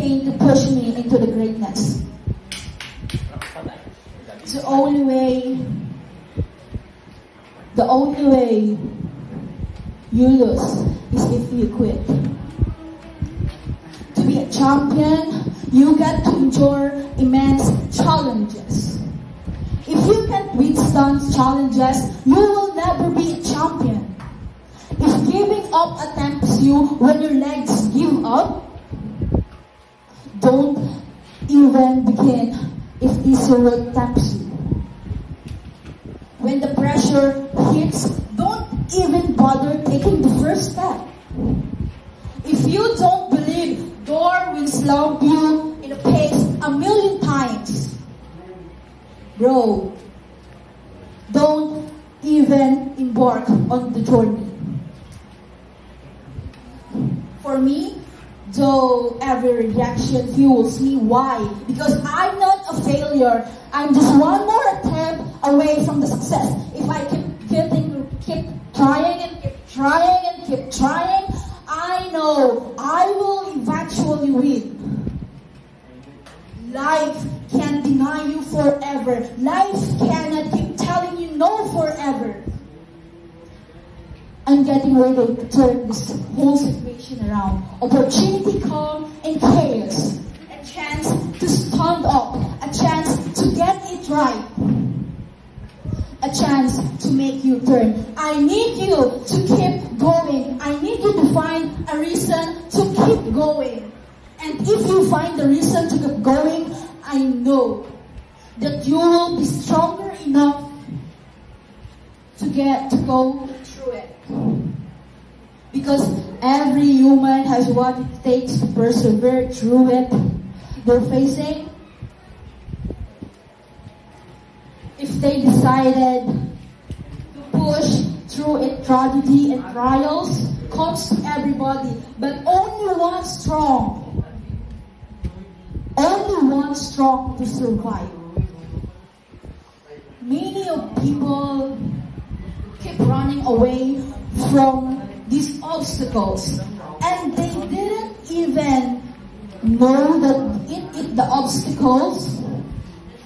to push me into the greatness. The only way, the only way you lose is if you quit. To be a champion, you got to endure immense challenges. If you can't withstand challenges, you will never be a champion. If giving up attempts you when your legs give up, don't even begin if Israel tempts you. When the pressure hits, don't even bother taking the first step. If you don't believe door will slump you in a pace a million times, bro, don't even embark on the journey. For me, though every reaction fuels me. Why? Because I'm not a failure. I'm just one more attempt away from the success. If I keep getting, keep trying and keep trying and keep trying, I know I will eventually win. Life can deny you forever. Life cannot keep telling you no forever. Getting ready to turn this whole situation around. Opportunity come in chaos. A chance to stand up. A chance to get it right. A chance to make you turn. I need you to keep going. I need you to find a reason to keep going. And if you find the reason to keep going, I know that you will be stronger enough to get to go. Because every human has what it takes to persevere through it they're facing. If they decided to push through it, tragedy and trials comes to everybody, but only one strong. Only one strong to survive. Many of people keep running away from these obstacles. And they didn't even know that it is the obstacles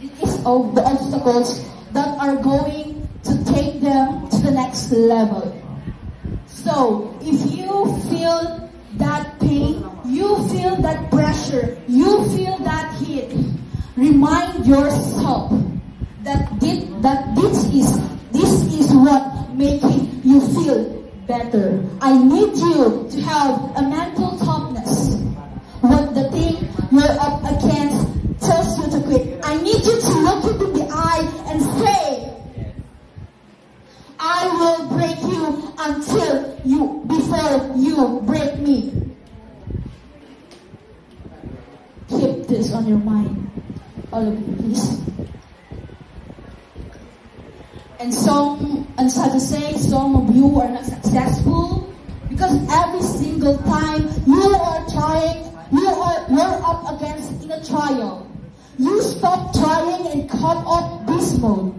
it is of the obstacles that are going to take them to the next level. So if you feel that pain you feel that pressure you feel that heat remind yourself that this, that this is this is what making you feel better. I need you to have a mental toughness. When the thing you're up against tells you to quit, I need you to look into the eye and say, I will break you until you, before you break me. Keep this on your mind. All of you, please. And some, and sad to say, some of you are not successful because every single time you are trying, you are you're up against in a trial. You stop trying and come up this mode.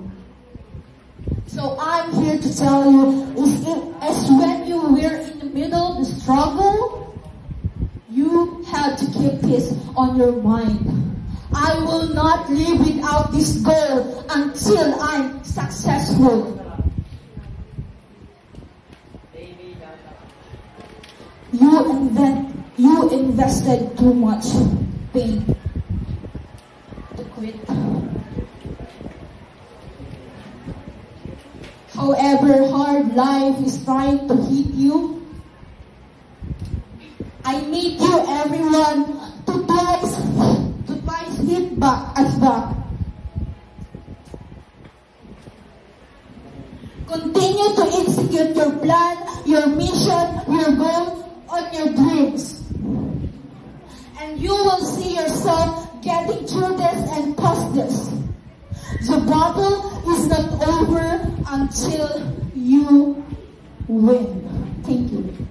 So I'm here to tell you, is it, as when you were in the middle of the struggle, you have to keep this on your mind. I will not live without this goal until I'm successful. You invent, you invested too much pain to quit. However hard life is trying to hit you, I need you everyone to twice, to twice hit back as back. Continue to execute your plan, your mission, your goal, on your dreams. And you will see yourself getting through this and past this. The battle is not over until you win. Thank you.